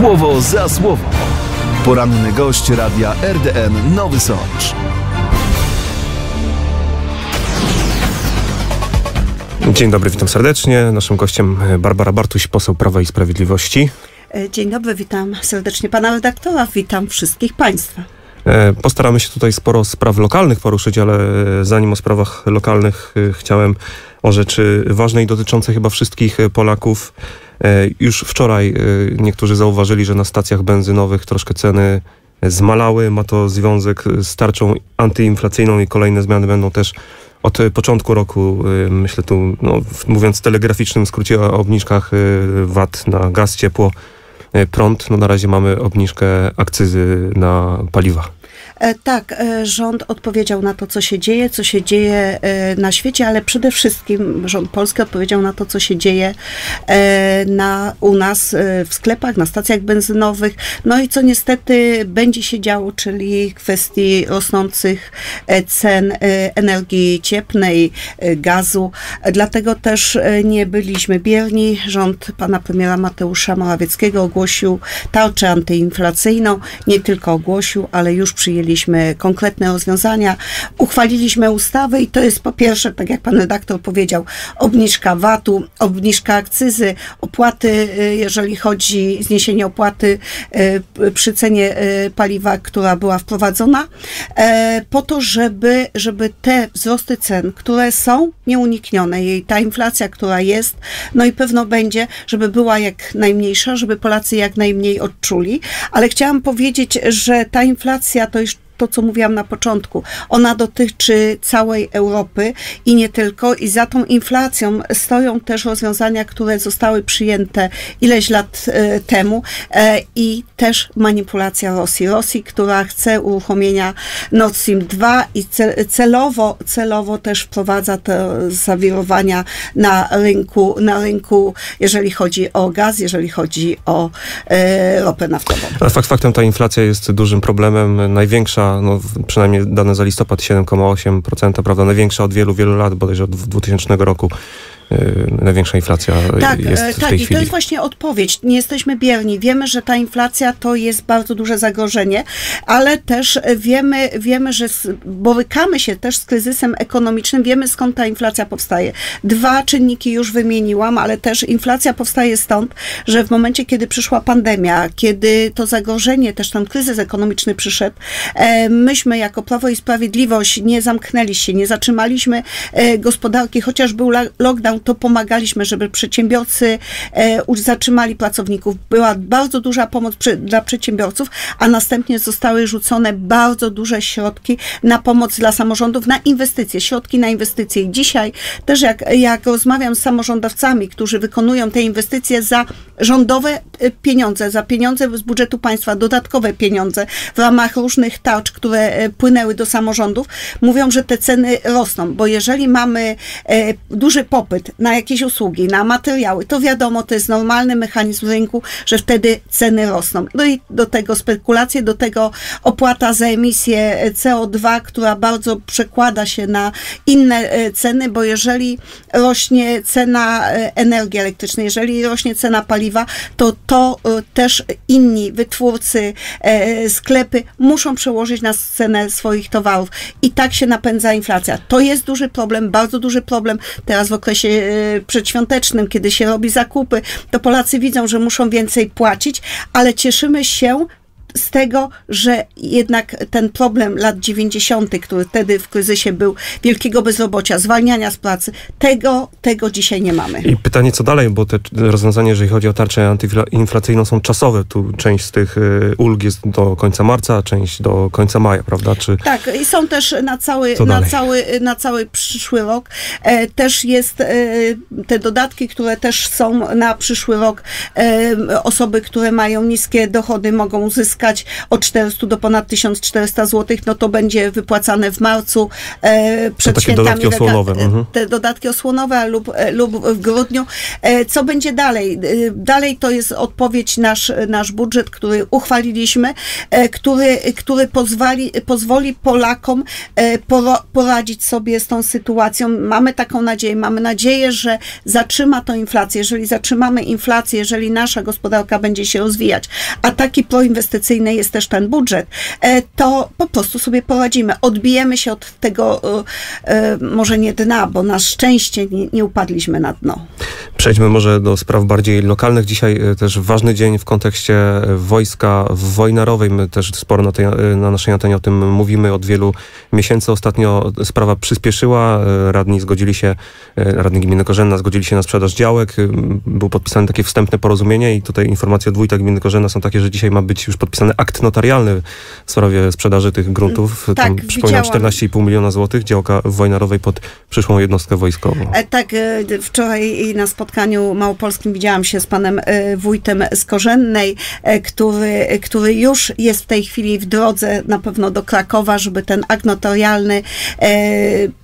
Słowo za słowo. Poranny gość radia RDN Nowy Sącz. Dzień dobry, witam serdecznie. Naszym gościem Barbara Bartuś, poseł Prawa i Sprawiedliwości. E, Dzień dobry, witam serdecznie pana redaktora, witam wszystkich państwa. E, Postaramy się tutaj sporo spraw lokalnych poruszyć, ale zanim o sprawach lokalnych e, chciałem o rzeczy ważnej dotyczącej chyba wszystkich e, Polaków. E, Już wczoraj e, niektórzy zauważyli, że na stacjach benzynowych troszkę ceny zmalały. Ma to związek z tarczą antyinflacyjną i kolejne zmiany będą też od początku roku. e, Myślę tu, no, mówiąc w telegraficznym skrócie o obniżkach VAT na gaz, ciepło, prąd. No na razie mamy obniżkę akcyzy na paliwa. E, Tak, e, rząd odpowiedział na to, co się dzieje, co się dzieje e, na świecie, ale przede wszystkim rząd polski odpowiedział na to, co się dzieje na, u nas w sklepach, na stacjach benzynowych. No i co niestety będzie się działo, czyli kwestii rosnących cen energii cieplnej, gazu. Dlatego też nie byliśmy bierni. Rząd pana premiera Mateusza Morawieckiego ogłosił tarczę antyinflacyjną. Nie tylko ogłosił, ale już przyjęliśmy konkretne rozwiązania. Uchwaliliśmy ustawy i to jest po pierwsze, tak jak pan redaktor powiedział, obniżka VAT-u, obniżka akcyzy, opłaty, y, jeżeli chodzi zniesienie opłaty y, przy cenie y, paliwa, która była wprowadzona, e, po to, żeby, żeby te wzrosty cen, które są nieuniknione i ta inflacja, która jest, no i pewno będzie, żeby była jak najmniejsza, żeby Polacy jak najmniej odczuli. Ale chciałam powiedzieć, że ta inflacja to już to, co mówiłam na początku, ona dotyczy całej Europy i nie tylko. I za tą inflacją stoją też rozwiązania, które zostały przyjęte ileś lat e, temu e, i też manipulacja Rosji. Rosji, która chce uruchomienia Nord Stream 2 i ce- celowo, celowo też wprowadza te zawirowania na rynku, na rynku, jeżeli chodzi o gaz, jeżeli chodzi o e, ropę naftową. Ale fakt faktem ta inflacja jest dużym problemem. Największa, no, przynajmniej dane za listopad 7,8%, prawda? Największa od wielu, wielu lat, bodajże od 2000 roku. Yy, największa inflacja Tak, jest e, w tak tej i to chwili. jest właśnie odpowiedź. Nie jesteśmy bierni. Wiemy, że ta inflacja to jest bardzo duże zagrożenie, ale też wiemy, wiemy, że borykamy się też z kryzysem ekonomicznym. Wiemy skąd ta inflacja powstaje. Dwa czynniki już wymieniłam, ale też inflacja powstaje stąd, że w momencie, kiedy przyszła pandemia, kiedy to zagrożenie, też ten kryzys ekonomiczny przyszedł, e, myśmy jako Prawo i Sprawiedliwość nie zamknęli się, nie zatrzymaliśmy e, gospodarki, chociaż był lockdown, to pomagaliśmy, żeby przedsiębiorcy e, zatrzymali pracowników. Była bardzo duża pomoc przy, dla przedsiębiorców, a następnie zostały rzucone bardzo duże środki na pomoc dla samorządów, na inwestycje, środki na inwestycje. I dzisiaj też jak, jak rozmawiam z samorządowcami, którzy wykonują te inwestycje za rządowe e, pieniądze, za pieniądze z budżetu państwa, dodatkowe pieniądze w ramach różnych tarcz, które e, płynęły do samorządów, mówią, że te ceny rosną, bo jeżeli mamy duży popyt na jakieś usługi, na materiały, to wiadomo, to jest normalny mechanizm rynku, że wtedy ceny rosną. No i do tego spekulacje, do tego opłata za emisję CO2, która bardzo przekłada się na inne e, ceny, bo jeżeli rośnie cena e, energii elektrycznej, jeżeli rośnie cena paliwa, to to e, też inni wytwórcy, sklepy muszą przełożyć na cenę swoich towarów. I tak się napędza inflacja. To jest duży problem, bardzo duży problem. Teraz w okresie przedświątecznym, kiedy się robi zakupy, to Polacy widzą, że muszą więcej płacić, ale cieszymy się, z tego, że jednak ten problem lat 90., który wtedy w kryzysie był, wielkiego bezrobocia, zwalniania z pracy, tego, tego dzisiaj nie mamy. I pytanie, co dalej, bo te rozwiązania, jeżeli chodzi o tarczę antyinflacyjną, są czasowe. Tu część z tych y, ulg jest do końca marca, a część do końca maja, prawda? Czy Tak, i są też na cały, na cały, na cały przyszły rok. E, też jest e, te dodatki, które też są na przyszły rok. E, osoby, które mają niskie dochody mogą uzyskać od 400 do ponad 1400 zł, no to będzie wypłacane w marcu e, przed takie świętami. dodatki osłonowe, mhm. Te dodatki osłonowe lub, e, lub w grudniu. E, co będzie dalej? E, dalej to jest odpowiedź nasz, nasz budżet, który uchwaliliśmy, e, który, który pozwoli, pozwoli Polakom e, poro- poradzić sobie z tą sytuacją. Mamy taką nadzieję. Mamy nadzieję, że zatrzyma to inflację. Jeżeli zatrzymamy inflację, jeżeli nasza gospodarka będzie się rozwijać, a taki proinwestycyjny jest też ten budżet, e, to po prostu sobie poradzimy. Odbijemy się od tego, e, e, może nie dna, bo na szczęście nie, nie upadliśmy na dno. Przejdźmy może do spraw bardziej lokalnych. Dzisiaj też ważny dzień w kontekście wojska wojnarowej. My też sporo na, tej, na naszej antenie o tym mówimy od wielu miesięcy. Ostatnio sprawa przyspieszyła. Radni zgodzili się, radni gminy Korzenna zgodzili się na sprzedaż działek. E, Był podpisane takie wstępne porozumienie i tutaj informacje od wójta gminy Korzenna są takie, że dzisiaj ma być już podpisany akt notarialny w sprawie sprzedaży tych gruntów. Tak, Tam, przypominam, widziałam. 14,5 miliona złotych działka wojnarowej pod przyszłą jednostkę wojskową. E, Tak, e, wczoraj na spotkaniu małopolskim widziałam się z panem e, wójtem z Korzennej, który, który już jest w tej chwili w drodze na pewno do Krakowa, żeby ten akt notarialny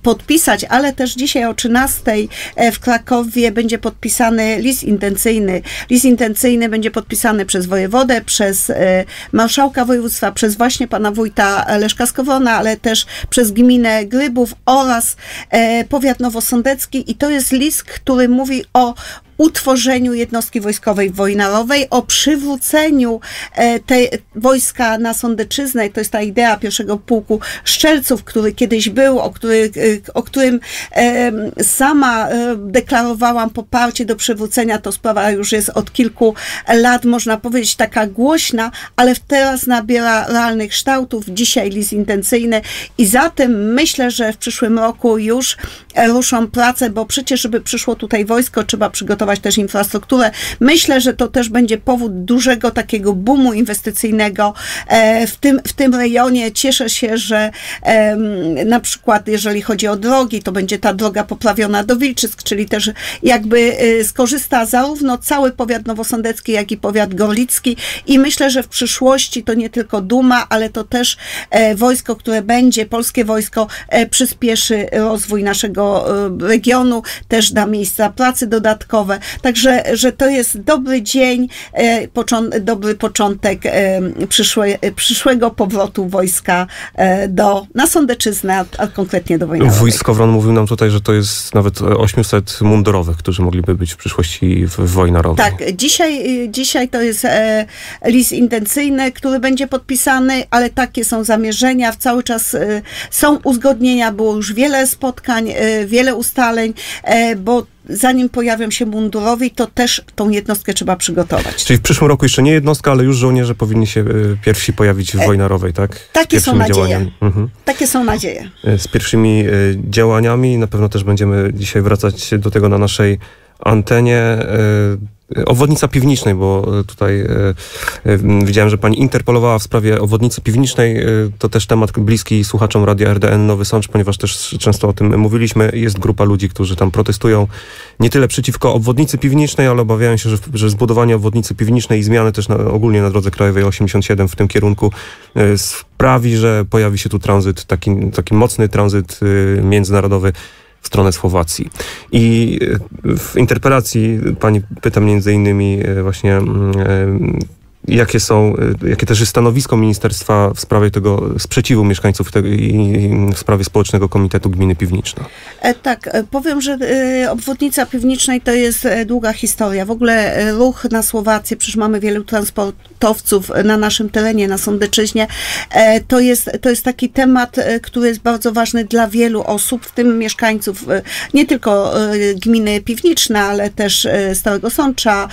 podpisać, ale też dzisiaj o 13 e, w Krakowie będzie podpisany list intencyjny. List intencyjny będzie podpisany przez wojewodę, przez marszałka województwa, przez właśnie pana wójta Leszka Skowrona, ale też przez gminę Grybów oraz e, powiat nowosądecki. I to jest list, który mówi o utworzeniu jednostki wojskowej wojnarowej, o przywróceniu e, tej wojska na Sądeczyznę. To jest ta idea pierwszego pułku Szczelców, który kiedyś był, o, który, e, o którym e, sama deklarowałam poparcie do przywrócenia. To sprawa już jest od kilku lat, można powiedzieć, taka głośna, ale teraz nabiera realnych kształtów. Dzisiaj list intencyjny i zatem myślę, że w przyszłym roku już ruszą prace, bo przecież, żeby przyszło tutaj wojsko, trzeba przygotować też infrastrukturę. Myślę, że to też będzie powód dużego takiego boomu inwestycyjnego e, w tym, w tym rejonie. Cieszę się, że na przykład jeżeli chodzi o drogi, to będzie ta droga poprawiona do Wilczysk, czyli też jakby e, skorzysta zarówno cały powiat nowosądecki, jak i powiat gorlicki i myślę, że w przyszłości to nie tylko Duma, ale to też e, wojsko, które będzie, polskie wojsko przyspieszy rozwój naszego regionu, też da miejsca pracy dodatkowe. Także, że to jest dobry dzień, e, począ- dobry początek e, przyszłe, e, przyszłego powrotu wojska do, na Sądeczyznę, a, konkretnie do wojny. Wójt mówił nam tutaj, że to jest nawet 800 mundurowych, którzy mogliby być w przyszłości w wojnarowej. Tak, dzisiaj, y, dzisiaj to jest list intencyjny, który będzie podpisany, ale takie są zamierzenia, cały czas e, są uzgodnienia, było już wiele spotkań, e, wiele ustaleń, bo zanim pojawią się mundurowi, to też tą jednostkę trzeba przygotować. Czyli w przyszłym roku jeszcze nie jednostka, ale już żołnierze powinni się y, pierwsi pojawić w wojnarowej, tak? E, takie są nadzieje. Mhm. Takie są nadzieje. Y, Z pierwszymi y, działaniami. Na pewno też będziemy dzisiaj wracać do tego na naszej antenie. Y, Obwodnica piwnicznej, bo y, tutaj y, widziałem, że pani interpolowała w sprawie obwodnicy piwnicznej. To też temat bliski słuchaczom Radia RDN Nowy Sącz, ponieważ też często o tym mówiliśmy. Jest grupa ludzi, którzy tam protestują nie tyle przeciwko obwodnicy piwnicznej, ale obawiają się, że, że zbudowanie obwodnicy piwnicznej i zmiany też na, ogólnie na drodze krajowej 87 w tym kierunku sprawi, że pojawi się tu tranzyt, taki, taki mocny tranzyt międzynarodowy w stronę Słowacji. I y, w interpelacji pani pyta między innymi y, właśnie mm, y, jakie są, y, jakie też jest stanowisko ministerstwa w sprawie tego sprzeciwu mieszkańców tego, i, w sprawie Społecznego Komitetu Gminy Piwniczna. E, tak, e, powiem, że e, obwodnica piwnicznej to jest długa historia. W ogóle ruch na Słowację, przecież mamy wielu transportowców na naszym terenie, na Sądeczyźnie. To jest, to jest taki temat, który jest bardzo ważny dla wielu osób, w tym mieszkańców nie tylko gminy Piwniczna, ale też Starego Sącza,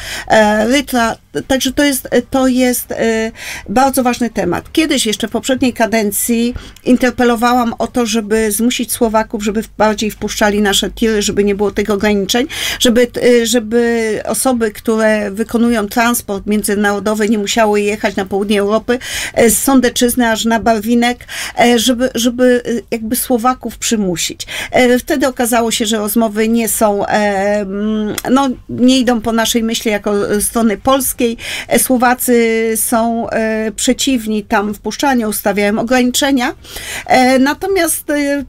Rytra. Także to jest, to jest e, bardzo ważny temat. Kiedyś jeszcze w poprzedniej kadencji interpelowałam o to, żeby zmusić Słowaków, żeby bardziej wpuszczali nasze tiry, żeby nie było tych ograniczeń, żeby, e, żeby osoby, które wykonują transport międzynarodowy, nie musiały jechać na południe Europy e, z Sądeczyzny aż na Barwinek, e, żeby, żeby e, jakby Słowaków przymusić. E, Wtedy okazało się, że rozmowy nie są, e, no nie idą po naszej myśli jako e, strony polskiej, E, Słowacy są e, przeciwni tam wpuszczaniu, ustawiają ograniczenia. E, Natomiast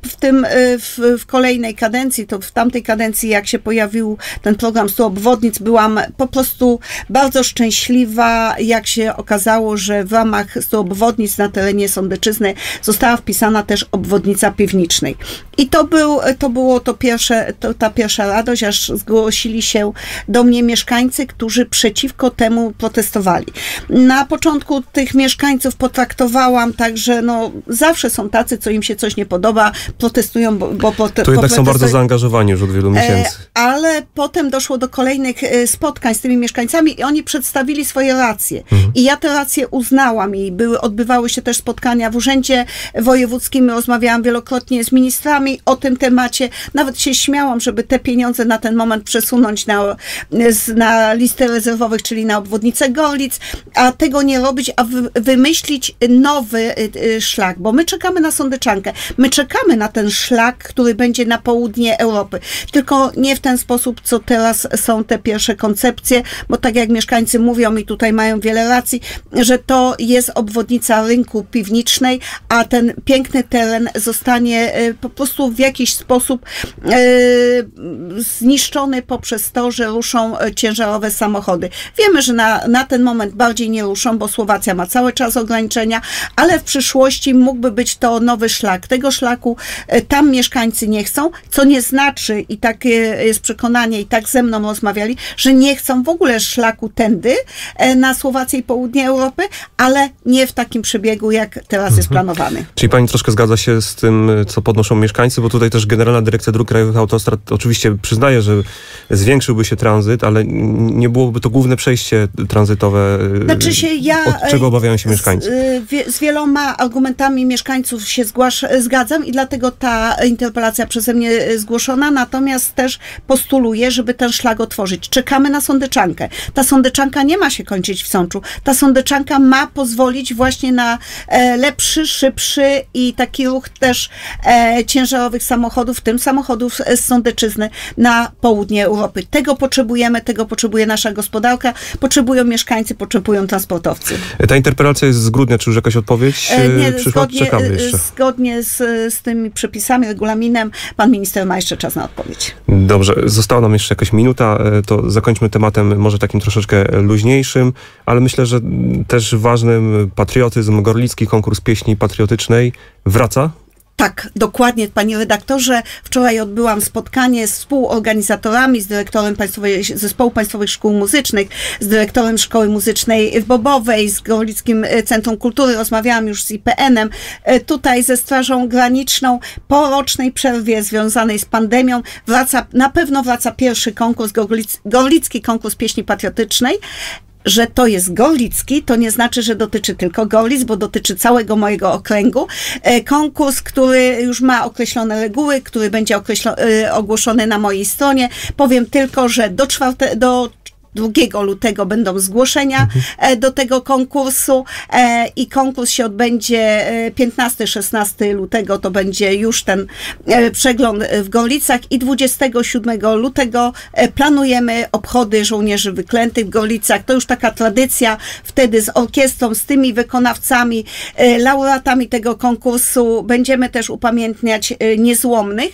w tym, w, w kolejnej kadencji, to w tamtej kadencji, jak się pojawił ten program 100 obwodnic, byłam po prostu bardzo szczęśliwa, jak się okazało, że w ramach 100 obwodnic na terenie Sądeczyzny została wpisana też obwodnica piwnicznej. I to, był, to było to pierwsze, to, ta pierwsza radość, aż zgłosili się do mnie mieszkańcy, którzy przeciwko temu protestowali. Na początku tych mieszkańców potraktowałam tak, że no, zawsze są tacy, co im się coś nie podoba, protestują, bo, bo prote- To jednak są bardzo zaangażowani już od wielu miesięcy. E, ale potem doszło do kolejnych e, spotkań z tymi mieszkańcami i oni przedstawili swoje racje. I ja te racje uznałam i były, odbywały się też spotkania w Urzędzie Wojewódzkim. Rozmawiałam wielokrotnie z ministrami o tym temacie. Nawet się śmiałam, żeby te pieniądze na ten moment przesunąć na, na listę rezerwowych, czyli na obwodnicę Gorlic, a tego nie robić, a wy, wymyślić nowy y, y, szlak, bo my czekamy na sądeczankę. My czekamy na ten szlak, który będzie na południe Europy. Tylko nie w ten sposób, co teraz są te pierwsze koncepcje, bo tak jak mieszkańcy mówią i tutaj mają wiele racji, że to jest obwodnica rynku piwnicznej, a ten piękny teren zostanie y, po prostu w jakiś sposób zniszczony poprzez to, że ruszą ciężarowe samochody. Wiemy, że na, na ten moment bardziej nie ruszą, bo Słowacja ma cały czas ograniczenia, ale w przyszłości mógłby być to nowy szlak. Tego szlaku y, tam mieszkańcy nie chcą, co nie znaczy, i takie jest przekonanie, i tak ze mną rozmawiali, że nie chcą w ogóle szlaku tędy e, na Słowację i południe Europy, ale nie w takim przebiegu, jak teraz jest planowany. Czyli pani troszkę zgadza się z tym, co podnoszą mieszkańcy, bo tutaj też Generalna Dyrekcja Dróg Krajowych Autostrad oczywiście przyznaje, że zwiększyłby się tranzyt, ale nie byłoby to główne przejście tranzytowe. Znaczy się ja... Od czego e, obawiają się mieszkańcy? Z, y, z wieloma argumentami mieszkańców się zgłasz, zgadzam i dlatego ta interpelacja przeze mnie y, zgłoszona, natomiast też postuluję, żeby ten szlak otworzyć. Czekamy na sądeczankę. Ta sądeczanka nie ma się kończyć w Sączu. Ta sądeczanka ma pozwolić właśnie na e, lepszy, szybszy i taki ruch też e, ciężarowych samochodów, w tym samochodów z Sądeczyzny na południe Europy. Tego potrzebujemy, tego potrzebuje nasza gospodarka, potrzebują mieszkańcy, potrzebują transportowcy. Ta interpelacja jest z grudnia, czy już jakaś odpowiedź E, nie, Nie, przyszła? zgodnie, Czekamy e, jeszcze. zgodnie z, z tymi przepisami, regulaminem, pan minister ma jeszcze czas na odpowiedź. Dobrze, została nam jeszcze jakaś minuta, e, to zakończmy tematem może takim troszeczkę luźniejszym, ale myślę, że też ważnym patriotyzm, Gorlicki konkurs pieśni patriotycznej wraca. Tak, dokładnie, panie redaktorze. Wczoraj odbyłam spotkanie z współorganizatorami, z dyrektorem Państwowej, Zespołu Państwowych Szkół Muzycznych, z dyrektorem Szkoły Muzycznej w Bobowej, z Gorlickim Centrum Kultury. Rozmawiałam już z IPN-em. E, Tutaj ze Strażą Graniczną po rocznej przerwie związanej z pandemią wraca, na pewno wraca pierwszy konkurs, Gorlic, Gorlicki konkurs pieśni patriotycznej że to jest Gorlicki, to nie znaczy, że dotyczy tylko Gorlic, bo dotyczy całego mojego okręgu. E, Konkurs, który już ma określone reguły, który będzie określo- e, ogłoszony na mojej stronie. Powiem tylko, że do czwarte, do 2 lutego będą zgłoszenia e, do tego konkursu e, i konkurs się odbędzie e, 15-16 lutego, to będzie już ten e, przegląd w Gorlicach i 27 lutego e, planujemy obchody żołnierzy wyklętych w Gorlicach. To już taka tradycja, wtedy z orkiestrą, z tymi wykonawcami, e, laureatami tego konkursu. Będziemy też upamiętniać e, niezłomnych.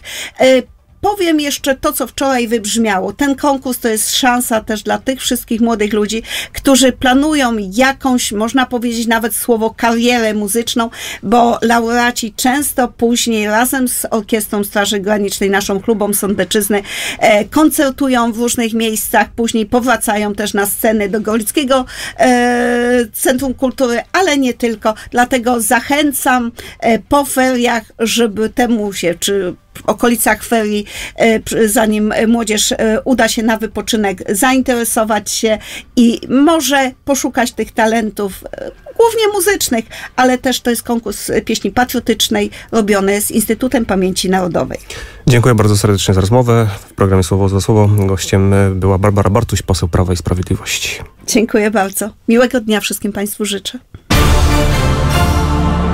Powiem jeszcze to, co wczoraj wybrzmiało. Ten konkurs to jest szansa też dla tych wszystkich młodych ludzi, którzy planują jakąś, można powiedzieć nawet słowo karierę muzyczną, bo laureaci często później razem z Orkiestrą Straży Granicznej, naszą klubą Sądeczyzny, e, koncertują w różnych miejscach, później powracają też na sceny do Gorlickiego e, Centrum Kultury, ale nie tylko. Dlatego zachęcam e, po feriach, żeby temu się, czy okolicach ferii, e, zanim młodzież e, uda się na wypoczynek, zainteresować się i może poszukać tych talentów, e, głównie muzycznych, ale też to jest konkurs pieśni patriotycznej robiony z Instytutem Pamięci Narodowej. Dziękuję bardzo serdecznie za rozmowę. W programie Słowo za Słowo gościem była Barbara Bartuś, poseł Prawa i Sprawiedliwości. Dziękuję bardzo. Miłego dnia wszystkim Państwu życzę.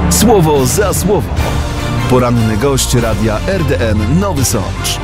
Słowo za słowo. Poranny gość radia RDN Nowy Sącz.